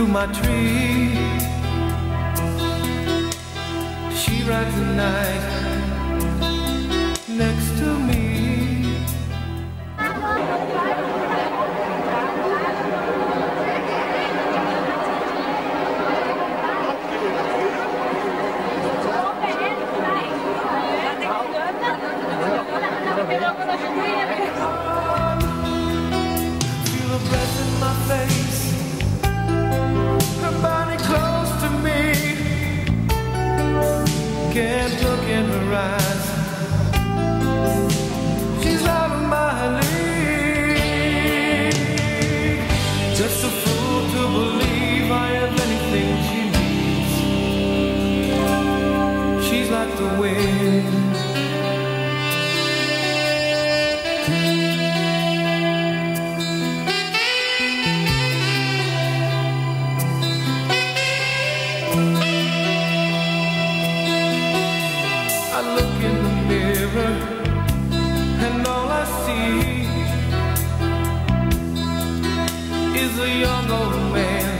through my tree. She rides the night next to me. Thank. away. I look in the mirror and all I see is a young old man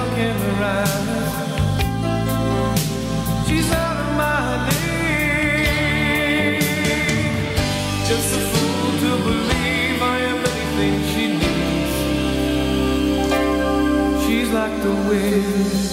the wind.